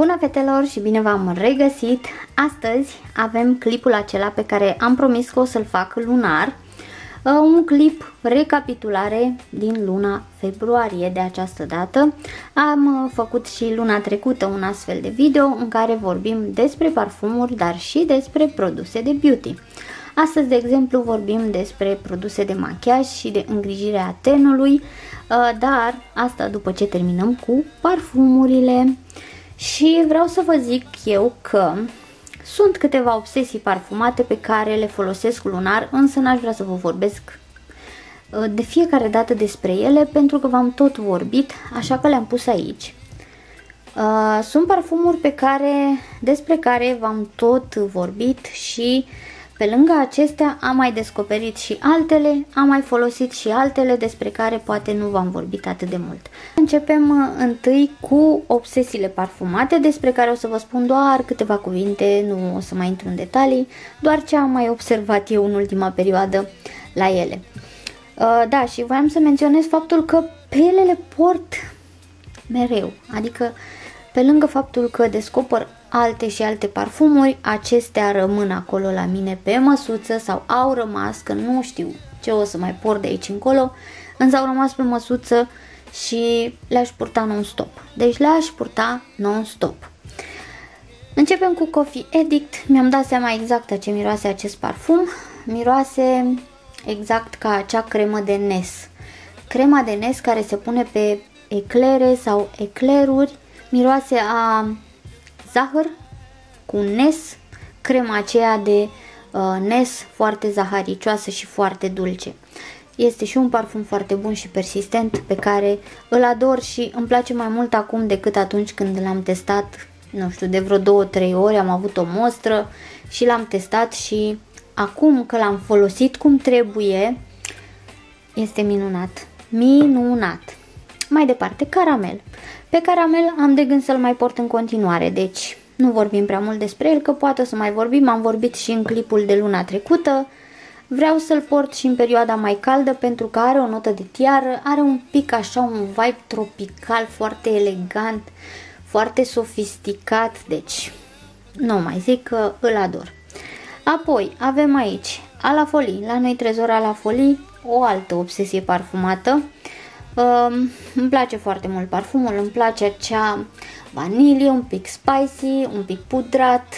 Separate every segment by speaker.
Speaker 1: Bună fetelor și bine v-am regăsit! Astăzi avem clipul acela pe care am promis că o să-l fac lunar uh, un clip recapitulare din luna februarie de această dată. Am uh, făcut și luna trecută un astfel de video în care vorbim despre parfumuri, dar și despre produse de beauty. Astăzi, de exemplu, vorbim despre produse de machiaj și de îngrijire a tenului, uh, dar asta după ce terminăm cu parfumurile. Și vreau să vă zic eu că sunt câteva obsesii parfumate pe care le folosesc lunar, însă n-aș vrea să vă vorbesc uh, de fiecare dată despre ele pentru că v-am tot vorbit, așa că le-am pus aici. Uh, sunt parfumuri pe care, despre care v-am tot vorbit și uh, pe lângă acestea am mai descoperit și altele, am mai folosit și altele despre care poate nu v-am vorbit atât de mult. Începem uh, întâi cu obsesiile parfumate despre care o să vă spun doar câteva cuvinte, nu o să mai intru în detalii, doar ce am mai observat eu în ultima perioadă la ele. Uh, da, și voiam să menționez faptul că pe ele le port mereu, adică pe lângă faptul că descoper alte și alte parfumuri, acestea rămân acolo la mine pe măsuță sau au rămas, că nu știu ce o să mai port de aici încolo, însă au rămas pe măsuță și le-aș purta non-stop. Deci le-aș purta non-stop. Începem cu Coffee Addict. Mi-am dat seama exact a ce miroase acest parfum. Miroase exact ca acea cremă de Nes. Crema de Nes care se pune pe eclere sau ecleruri. Miroase a zahăr cu nes, crema aceea de uh, nes foarte zaharicioasă și foarte dulce. Este și un parfum foarte bun și persistent pe care îl ador și îmi place mai mult acum decât atunci când l-am testat, nu știu, de vreo 2-3 ori am avut o mostră și l-am testat și acum că l-am folosit cum trebuie, este minunat. Minunat! Mai departe, caramel. Pe caramel am de gând să-l mai port în continuare, deci nu vorbim prea mult despre el, că poate să mai vorbim, am vorbit și în clipul de luna trecută. Vreau să-l port și în perioada mai caldă pentru că are o notă de tiară, are un pic așa, un vibe tropical foarte elegant, foarte sofisticat, deci nu mai zic că îl ador. Apoi avem aici Ala Folie, la noi trezor Ala Folie, o altă obsesie parfumată. Um, îmi place foarte mult parfumul, îmi place acea vanilie, un pic spicy, un pic pudrat,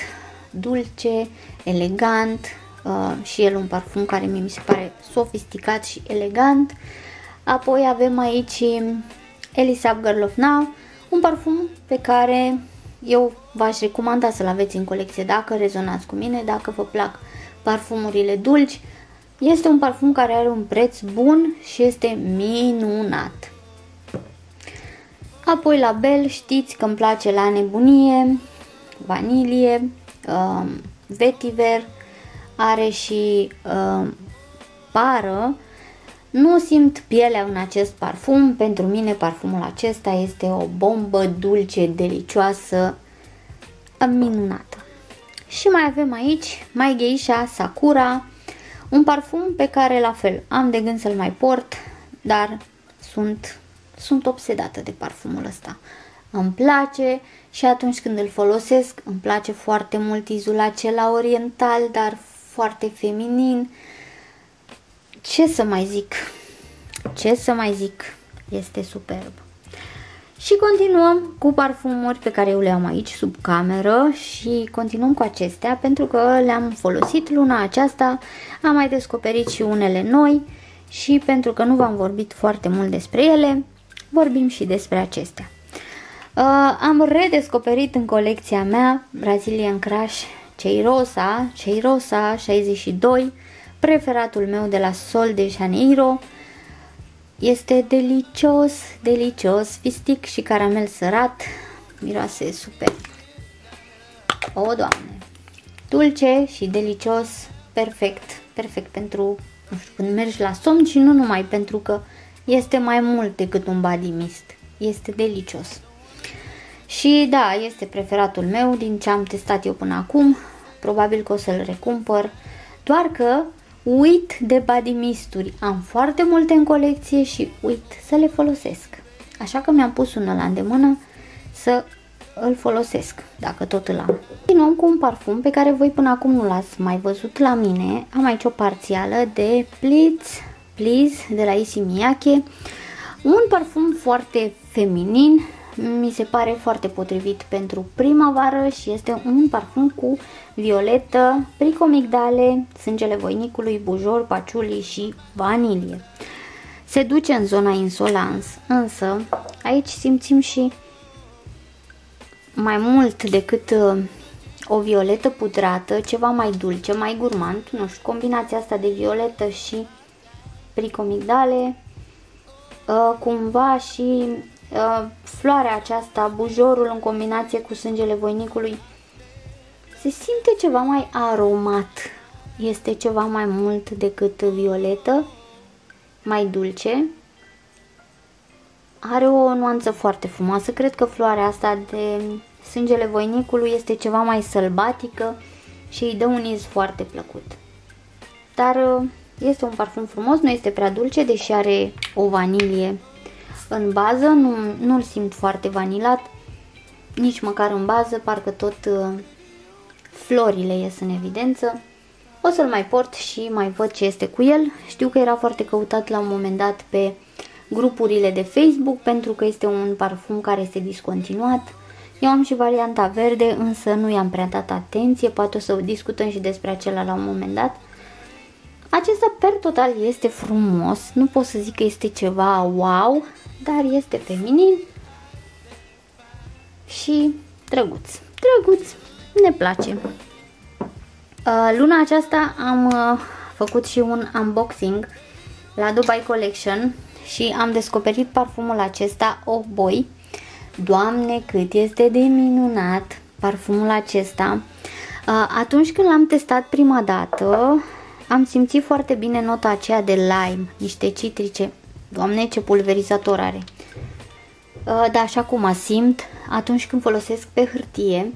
Speaker 1: dulce, elegant uh, și el un parfum care mi se pare sofisticat și elegant. Apoi avem aici Elisa Girl of Now, un parfum pe care eu v-aș recomanda să-l aveți în colecție dacă rezonați cu mine, dacă vă plac parfumurile dulci. Este un parfum care are un preț bun și este minunat. Apoi la Bell știți că îmi place la nebunie, vanilie, uh, vetiver, are și uh, pară. Nu simt pielea în acest parfum, pentru mine parfumul acesta este o bombă dulce, delicioasă, minunată. Și mai avem aici mai Geisha Sakura, un parfum pe care la fel am de gând să-l mai port, dar sunt sunt obsedată de parfumul ăsta. Îmi place și atunci când îl folosesc îmi place foarte mult izul acela oriental, dar foarte feminin. Ce să mai zic? Ce să mai zic? Este superb. Și continuăm cu parfumuri pe care eu le am aici sub cameră și continuăm cu acestea pentru că le-am folosit luna aceasta, am mai descoperit și unele noi și pentru că nu v-am vorbit foarte mult despre ele, vorbim și despre acestea. Uh, am redescoperit în colecția mea Brazilian Crush Cheirosa, Cheirosa 62, preferatul meu de la Sol de Janeiro. Este delicios, delicios, fistic și caramel sărat, miroase super. O, Doamne! Dulce și delicios, perfect, perfect pentru, nu știu, când mergi la somn și nu numai pentru că este mai mult decât un body mist. Este delicios. Și da, este preferatul meu din ce am testat eu până acum. Probabil că o să-l recumpăr. Doar că uit de body misturi. Am foarte multe în colecție și uit să le folosesc. Așa că mi-am pus unul la îndemână să îl folosesc, dacă tot îl am. Continuăm cu un parfum pe care voi până acum nu l-ați mai văzut la mine. Am aici o parțială de Please, Please de la Issey Miyake. Un parfum foarte feminin, mi se pare foarte potrivit pentru primăvară și este un parfum cu violetă, pricomigdale, sângele voinicului, bujor, paciuli și vanilie. Se duce în zona insolans, însă aici simțim și mai mult decât uh, o violetă pudrată, ceva mai dulce, mai gurmand, nu știu, combinația asta de violetă și pricomigdale, uh, cumva și uh, floarea aceasta, bujorul în combinație cu sângele voinicului, se simte ceva mai aromat, este ceva mai mult decât violetă, mai dulce, are o nuanță foarte frumoasă, cred că floarea asta de sângele voinicului este ceva mai sălbatică și îi dă un iz foarte plăcut. Dar uh, este un parfum frumos, nu este prea dulce, deși are o vanilie în bază, nu, nu-l simt foarte vanilat, nici măcar în bază, parcă tot uh, florile ies în evidență. O să-l mai port și mai văd ce este cu el. Știu că era foarte căutat la un moment dat pe grupurile de Facebook pentru că este un parfum care este discontinuat. Eu am și varianta verde, însă nu i-am prea dat atenție, poate o să discutăm și despre acela la un moment dat. Acesta per total este frumos, nu pot să zic că este ceva wow, dar este feminin și drăguț. Drăguț, ne place. Uh, luna aceasta am uh, făcut și un unboxing la Dubai Collection și am descoperit parfumul acesta, Oh Boy. Doamne, cât este de minunat parfumul acesta. Uh, atunci când l-am testat prima dată, am simțit foarte bine nota aceea de lime, niște citrice. Doamne, ce pulverizator are! Da, așa cum simt atunci când folosesc pe hârtie,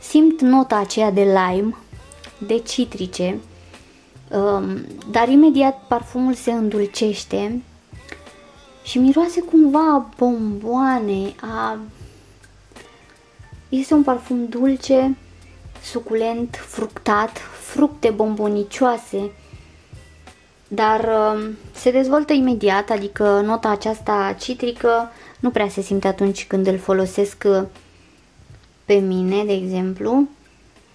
Speaker 1: simt nota aceea de lime, de citrice, um, dar imediat parfumul se îndulcește și miroase cumva a bomboane, a... Este un parfum dulce, suculent, fructat, fructe bombonicioase, dar um, se dezvoltă imediat, adică nota aceasta citrică nu prea se simte atunci când îl folosesc uh, pe mine, de exemplu.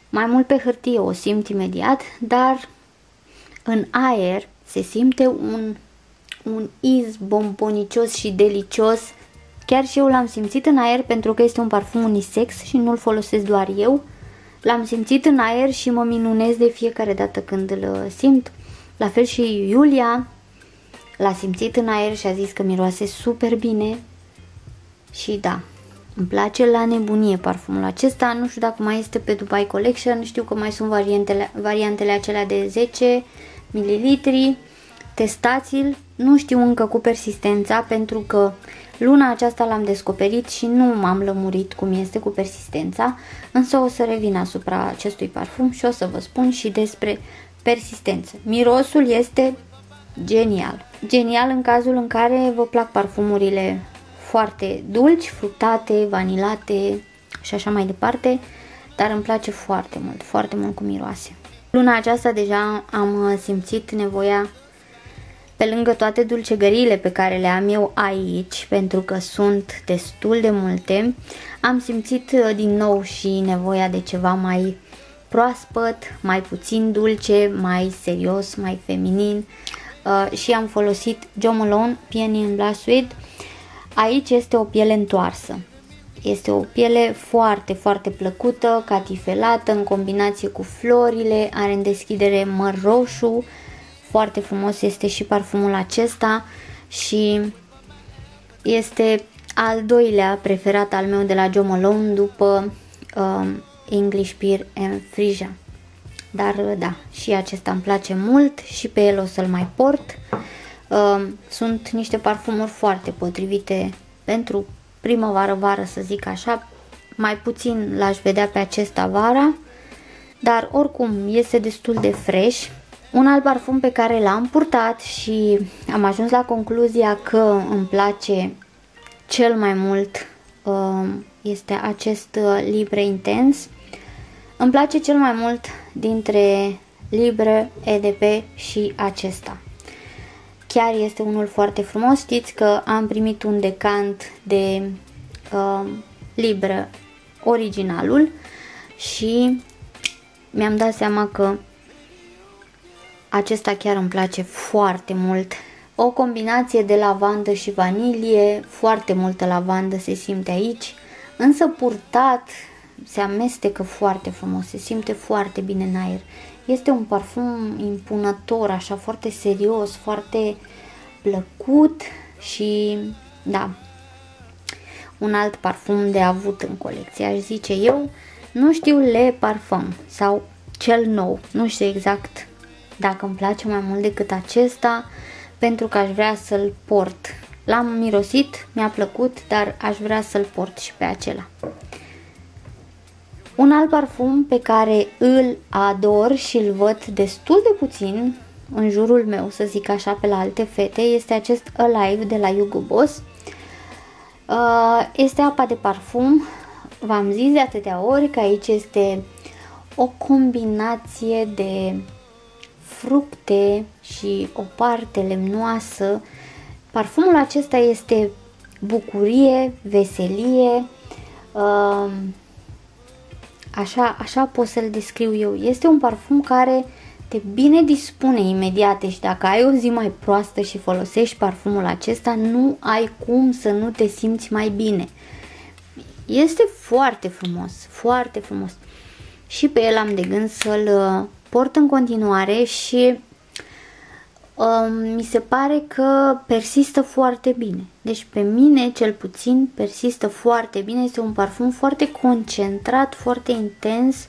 Speaker 1: Mai mult pe hârtie o simt imediat, dar în aer se simte un, un iz bombonicios și delicios. Chiar și eu l-am simțit în aer pentru că este un parfum unisex și nu-l folosesc doar eu. L-am simțit în aer și mă minunez de fiecare dată când îl uh, simt. La fel și Iulia l-a simțit în aer și a zis că miroase super bine. Și da, îmi place la nebunie parfumul acesta. Nu știu dacă mai este pe Dubai Collection. Știu că mai sunt variantele, variantele acelea de 10 ml. Testați-l. Nu știu încă cu persistența pentru că luna aceasta l-am descoperit și nu m-am lămurit cum este cu persistența. Însă o să revin asupra acestui parfum și o să vă spun și despre persistență. Mirosul este genial. Genial în cazul în care vă plac parfumurile foarte dulci, fructate, vanilate și așa mai departe, dar îmi place foarte mult, foarte mult cu miroase. Luna aceasta deja am simțit nevoia pe lângă toate dulcegăriile pe care le am eu aici, pentru că sunt destul de multe, am simțit uh, din nou și nevoia de ceva mai proaspăt, mai puțin dulce, mai serios, mai feminin uh, și am folosit Jo Malone Peony in Blush Suede Aici este o piele întoarsă. Este o piele foarte, foarte plăcută, catifelată, în combinație cu florile, are în deschidere măr roșu, foarte frumos este și parfumul acesta și este al doilea preferat al meu de la Jo Malone după um, English Peer and Frisia. Dar da, și acesta îmi place mult și pe el o să-l mai port. Ehm, sunt niște parfumuri foarte potrivite pentru primăvară-vară, să zic așa. Mai puțin l-aș vedea pe acesta vara, dar oricum este destul de fresh. Un alt parfum pe care l-am purtat și am ajuns la concluzia că îmi place cel mai mult uh, este acest uh, Libre Intens. Îmi place cel mai mult dintre Libre, EDP și acesta. Chiar este unul foarte frumos. Știți că am primit un decant de uh, Libre originalul și mi-am dat seama că acesta chiar îmi place foarte mult. O combinație de lavandă și vanilie, foarte multă lavandă se simte aici, însă purtat se amestecă foarte frumos, se simte foarte bine în aer. Este un parfum impunător, așa foarte serios, foarte plăcut și da, un alt parfum de avut în colecție, aș zice eu. Nu știu Le Parfum sau cel nou, nu știu exact dacă îmi place mai mult decât acesta, pentru că aș vrea să-l port. L-am mirosit, mi-a plăcut, dar aș vrea să-l port și pe acela. Un alt parfum pe care îl ador și îl văd destul de puțin în jurul meu, să zic așa, pe la alte fete, este acest Alive de la Hugo Boss. Uh, este apa de parfum, v-am zis de atâtea ori că aici este o combinație de fructe și o parte lemnoasă. Parfumul acesta este bucurie, veselie, uh, așa, așa pot să-l descriu eu. Este un parfum care te bine dispune imediat și deci dacă ai o zi mai proastă și folosești parfumul acesta, nu ai cum să nu te simți mai bine. Este foarte frumos, foarte frumos. Și pe el am de gând să-l uh, port în continuare și um, mi se pare că persistă foarte bine. Deci pe mine cel puțin persistă foarte bine. Este un parfum foarte concentrat, foarte intens.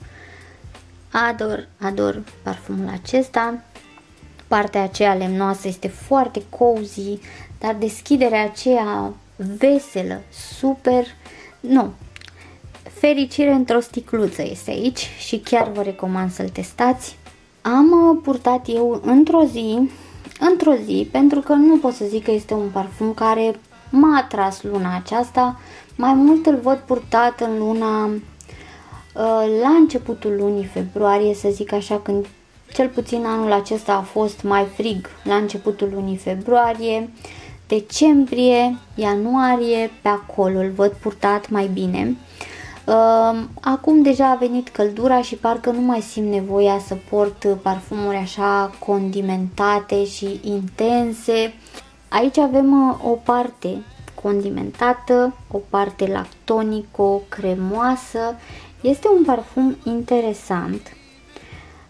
Speaker 1: Ador, ador parfumul acesta. Partea aceea lemnoasă este foarte cozy, dar deschiderea aceea veselă, super, nu, Fericire într-o sticluță este aici și chiar vă recomand să-l testați. Am uh, purtat eu într-o zi, într-o zi, pentru că nu pot să zic că este un parfum care m-a atras luna aceasta, mai mult îl văd purtat în luna, uh, la începutul lunii februarie, să zic așa, când cel puțin anul acesta a fost mai frig, la începutul lunii februarie, decembrie, ianuarie, pe acolo îl văd purtat mai bine. Acum deja a venit căldura și parcă nu mai simt nevoia să port parfumuri așa condimentate și intense. Aici avem uh, o parte condimentată, o parte lactonico, cremoasă. Este un parfum interesant,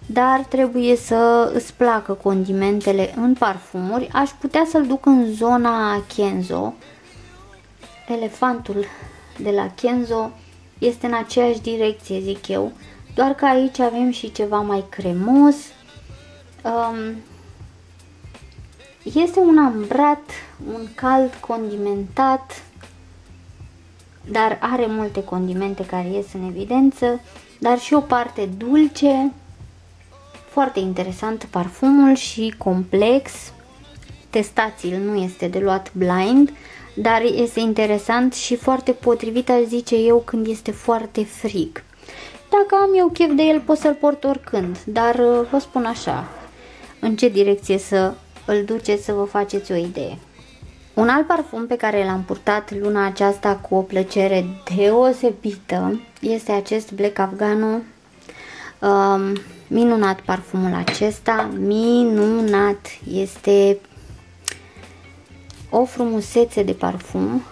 Speaker 1: dar trebuie să îți placă condimentele în parfumuri. Aș putea să-l duc în zona Kenzo. Elefantul de la Kenzo este în aceeași direcție, zic eu, doar că aici avem și ceva mai cremos. Um, este un ambrat, un cald condimentat, dar are multe condimente care ies în evidență, dar și o parte dulce, foarte interesant parfumul și complex. Testați-l, nu este de luat blind, dar este interesant și foarte potrivit, aș zice eu, când este foarte frig. Dacă am eu chef de el, pot să-l port oricând, dar uh, vă spun așa, în ce direcție să îl duceți să vă faceți o idee. Un alt parfum pe care l-am purtat luna aceasta cu o plăcere deosebită este acest Black Afgano. Um, minunat parfumul acesta, minunat, este o frumusețe de parfum.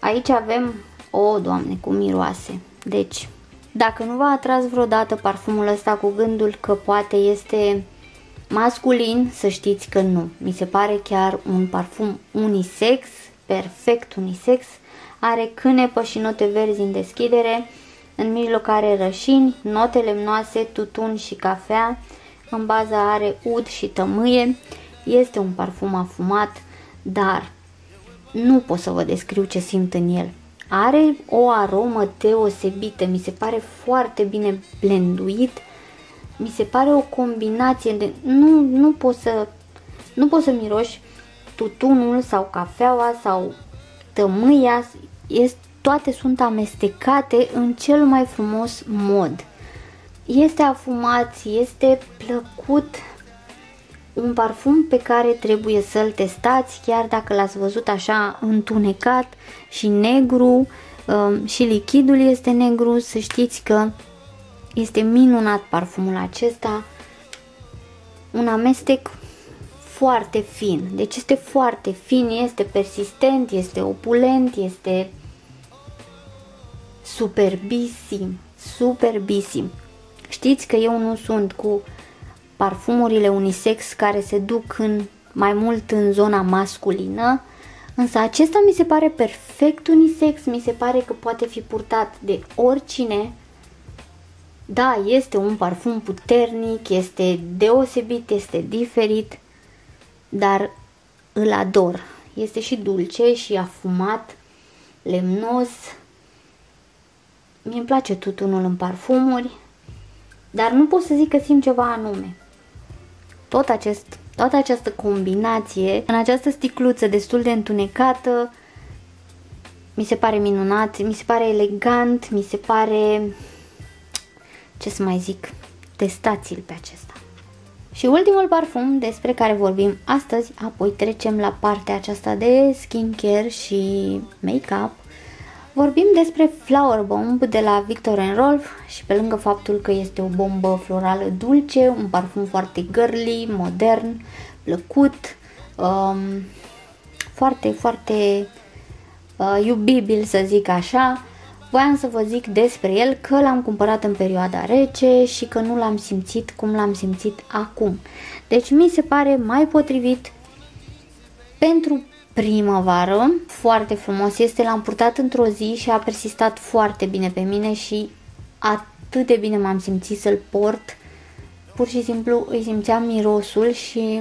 Speaker 1: Aici avem, o, doamne, cu miroase. Deci, dacă nu v-a atras vreodată parfumul ăsta cu gândul că poate este masculin, să știți că nu. Mi se pare chiar un parfum unisex, perfect unisex. Are cânepă și note verzi în deschidere, în mijloc are rășini, note lemnoase, tutun și cafea, în bază are ud și tămâie. Este un parfum afumat, dar nu pot să vă descriu ce simt în el. Are o aromă deosebită, mi se pare foarte bine blenduit, mi se pare o combinație de... Nu, nu pot să... Nu poți să miroși tutunul sau cafeaua sau tămâia, este toate sunt amestecate în cel mai frumos mod. Este afumat, este plăcut, un parfum pe care trebuie să-l testați chiar dacă l-ați văzut așa întunecat și negru um, și lichidul este negru, să știți că este minunat parfumul acesta, un amestec foarte fin, deci este foarte fin, este persistent, este opulent, este superbisim, superbisim. Știți că eu nu sunt cu parfumurile unisex care se duc în mai mult în zona masculină, însă acesta mi se pare perfect unisex, mi se pare că poate fi purtat de oricine. Da, este un parfum puternic, este deosebit, este diferit, dar îl ador. Este și dulce și afumat, lemnos. Mie îmi place tutunul în parfumuri, dar nu pot să zic că simt ceva anume. Tot acest, toată această combinație, în această sticluță destul de întunecată, mi se pare minunat, mi se pare elegant, mi se pare... Ce să mai zic? Testați-l pe acesta. Și ultimul parfum despre care vorbim astăzi, apoi trecem la partea aceasta de skincare și make-up. Vorbim despre Flower Bomb de la Victor Rolf și pe lângă faptul că este o bombă florală dulce, un parfum foarte girly, modern, plăcut, um, foarte, foarte uh, iubibil să zic așa, voiam să vă zic despre el că l-am cumpărat în perioada rece și că nu l-am simțit cum l-am simțit acum. Deci mi se pare mai potrivit pentru primăvară, foarte frumos. Este, l-am purtat într-o zi și a persistat foarte bine pe mine și atât de bine m-am simțit să-l port, pur și simplu îi simțeam mirosul și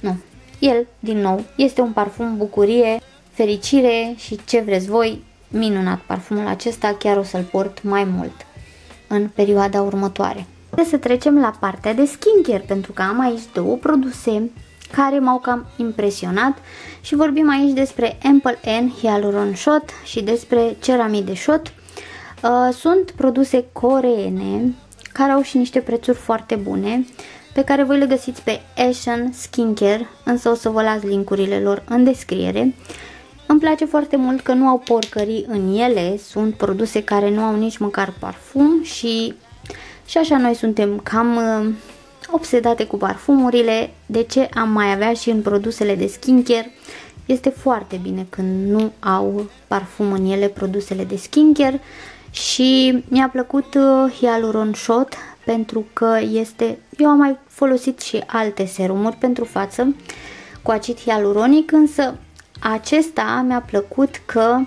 Speaker 1: nu, el, din nou, este un parfum bucurie, fericire și ce vreți voi, minunat parfumul acesta, chiar o să-l port mai mult în perioada următoare. Să trecem la partea de skincare, pentru că am aici două produse care m-au cam impresionat și vorbim aici despre Ample N Hyaluron Shot și despre Ceramide Shot. Uh, sunt produse coreene care au și niște prețuri foarte bune pe care voi le găsiți pe Asian Skincare, însă o să vă las linkurile lor în descriere. Îmi place foarte mult că nu au porcării în ele, sunt produse care nu au nici măcar parfum și, și așa noi suntem cam uh, obsedate cu parfumurile, de ce am mai avea și în produsele de skincare. Este foarte bine când nu au parfum în ele produsele de skincare și mi-a plăcut uh, Hyaluron Shot pentru că este, eu am mai folosit și alte serumuri pentru față cu acid hialuronic, însă acesta mi-a plăcut că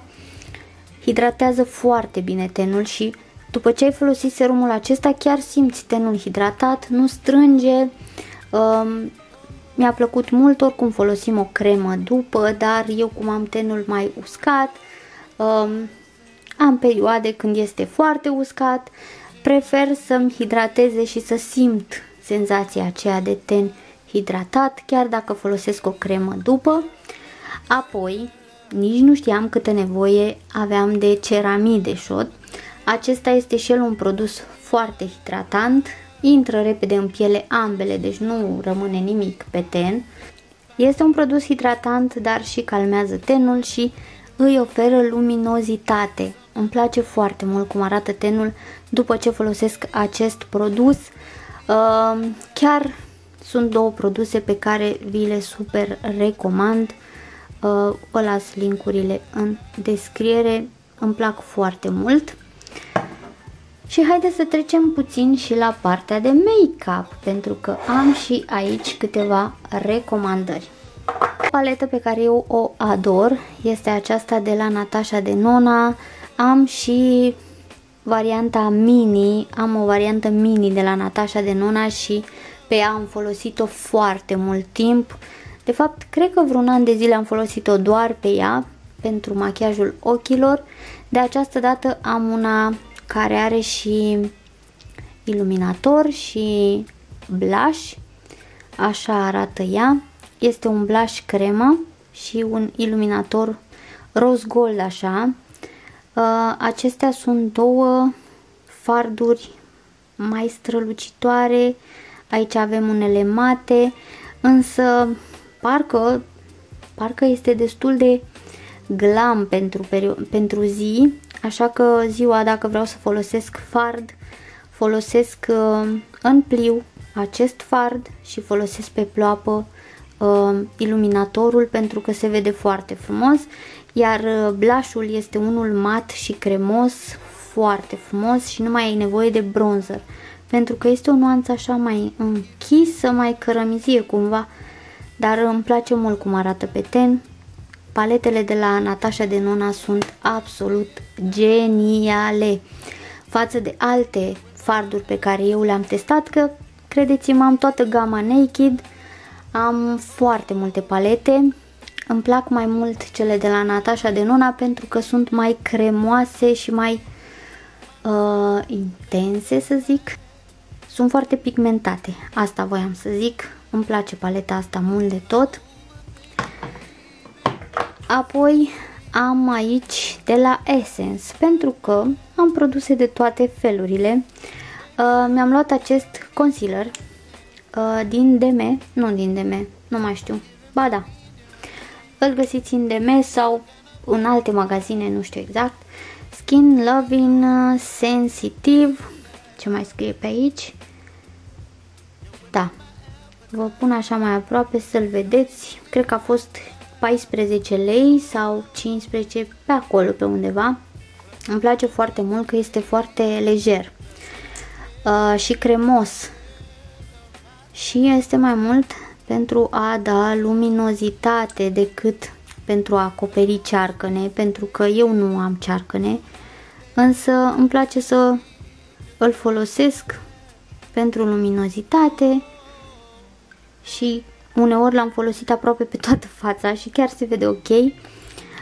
Speaker 1: hidratează foarte bine tenul și după ce ai folosit serumul acesta, chiar simți tenul hidratat, nu strânge. Um, mi-a plăcut mult, oricum folosim o cremă după, dar eu cum am tenul mai uscat, um, am perioade când este foarte uscat, prefer să-mi hidrateze și să simt senzația aceea de ten hidratat, chiar dacă folosesc o cremă după. Apoi, nici nu știam câtă nevoie aveam de ceramide shot, acesta este și el un produs foarte hidratant, intră repede în piele ambele, deci nu rămâne nimic pe ten. Este un produs hidratant, dar și calmează tenul și îi oferă luminozitate. Îmi place foarte mult cum arată tenul după ce folosesc acest produs. Ehm, chiar sunt două produse pe care vi le super recomand. Ehm, vă las linkurile în descriere. Îmi plac foarte mult. Și haideți să trecem puțin și la partea de make-up, pentru că am și aici câteva recomandări. Paletă pe care eu o ador este aceasta de la Natasha de Nona. Am și varianta mini, am o variantă mini de la Natasha de Nona și pe ea am folosit-o foarte mult timp. De fapt, cred că vreun an de zile am folosit-o doar pe ea, pentru machiajul ochilor. De această dată am una care are și iluminator și blush. Așa arată ea. Este un blush cremă și un iluminator roz gold așa. Uh, acestea sunt două farduri mai strălucitoare. Aici avem unele mate, însă parcă, parcă este destul de glam pentru, pentru zi, așa că ziua dacă vreau să folosesc fard, folosesc uh, în pliu acest fard și folosesc pe ploapă uh, iluminatorul pentru că se vede foarte frumos, iar uh, blushul este unul mat și cremos, foarte frumos și nu mai ai nevoie de bronzer, pentru că este o nuanță așa mai închisă, mai cărămizie cumva, dar îmi place mult cum arată pe ten. Paletele de la Natasha de Nona sunt absolut geniale față de alte farduri pe care eu le-am testat, că credeți-mă am toată gama Naked, am foarte multe palete, îmi plac mai mult cele de la Natasha de Nona pentru că sunt mai cremoase și mai uh, intense să zic. Sunt foarte pigmentate, asta voiam să zic, îmi place paleta asta mult de tot. Apoi am aici de la Essence pentru că am produse de toate felurile. Uh, Mi-am luat acest concealer uh, din DM, nu din DM, nu mai știu, ba da, îl găsiți în DM sau în alte magazine, nu știu exact. Skin Loving uh, Sensitive, ce mai scrie pe aici? Da, vă pun așa mai aproape să-l vedeți, cred că a fost 14 lei sau 15 pe acolo, pe undeva. Îmi place foarte mult că este foarte lejer uh, și cremos și este mai mult pentru a da luminozitate decât pentru a acoperi cearcăne, pentru că eu nu am cearcăne, însă îmi place să îl folosesc pentru luminozitate și uneori l-am folosit aproape pe toată fața și chiar se vede ok.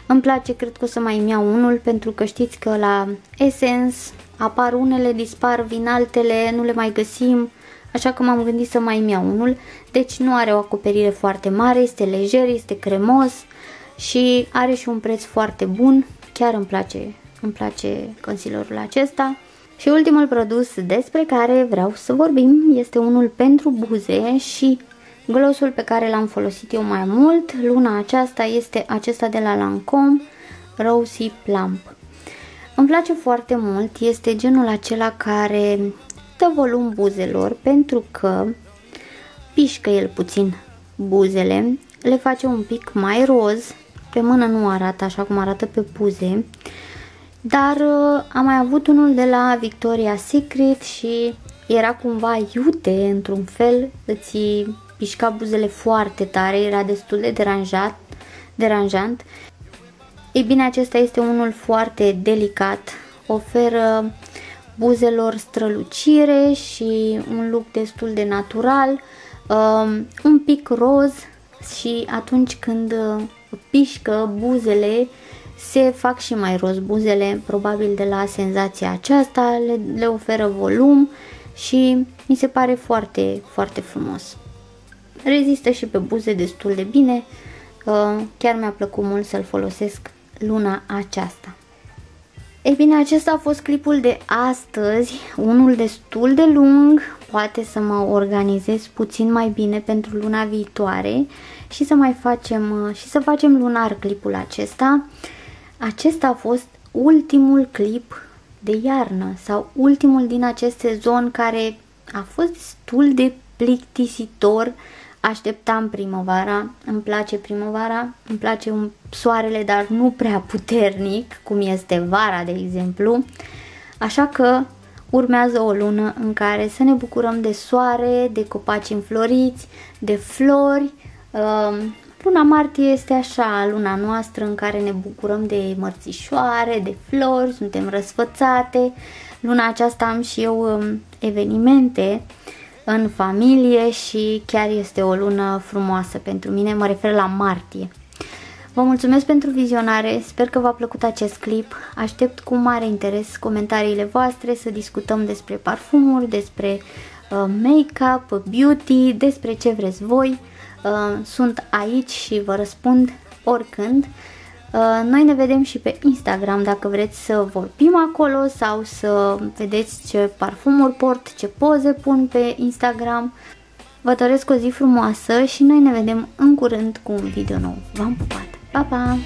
Speaker 1: Îmi place, cred că o să mai iau unul pentru că știți că la Essence apar unele, dispar, vin altele, nu le mai găsim, așa că m-am gândit să mai iau unul. Deci nu are o acoperire foarte mare, este lejer, este cremos și are și un preț foarte bun. Chiar îmi place, îmi place concealerul acesta. Și ultimul produs despre care vreau să vorbim este unul pentru buze și glossul pe care l-am folosit eu mai mult luna aceasta este acesta de la Lancome Rosy Plump. Îmi place foarte mult, este genul acela care dă volum buzelor pentru că pișcă el puțin buzele, le face un pic mai roz, pe mână nu arată așa cum arată pe buze, dar uh, am mai avut unul de la Victoria's Secret și era cumva iute într-un fel, îți pișca buzele foarte tare, era destul de deranjat, deranjant. Ei bine, acesta este unul foarte delicat, oferă buzelor strălucire și un look destul de natural, um, un pic roz și atunci când uh, pișcă buzele se fac și mai roz buzele, probabil de la senzația aceasta, le, le oferă volum și mi se pare foarte, foarte frumos. Rezistă și pe buze destul de bine, uh, chiar mi-a plăcut mult să-l folosesc luna aceasta. Ei bine, acesta a fost clipul de astăzi, unul destul de lung, poate să mă organizez puțin mai bine pentru luna viitoare și să mai facem, și să facem lunar clipul acesta. Acesta a fost ultimul clip de iarnă sau ultimul din acest sezon care a fost destul de plictisitor așteptam primăvara, îmi place primăvara, îmi place un soarele, dar nu prea puternic, cum este vara, de exemplu. Așa că urmează o lună în care să ne bucurăm de soare, de copaci înfloriți, de flori. Um, luna martie este așa, luna noastră în care ne bucurăm de mărțișoare, de flori, suntem răsfățate. Luna aceasta am și eu um, evenimente în familie și chiar este o lună frumoasă pentru mine, mă refer la martie. Vă mulțumesc pentru vizionare, sper că v-a plăcut acest clip, aștept cu mare interes comentariile voastre, să discutăm despre parfumuri, despre uh, make-up, beauty, despre ce vreți voi. Uh, sunt aici și vă răspund oricând. Uh, noi ne vedem și pe Instagram dacă vreți să vorbim acolo sau să vedeți ce parfumuri port, ce poze pun pe Instagram. Vă doresc o zi frumoasă și noi ne vedem în curând cu un video nou. V-am pupat! Pa, pa!